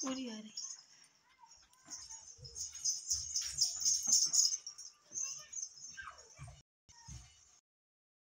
पूरी आ रही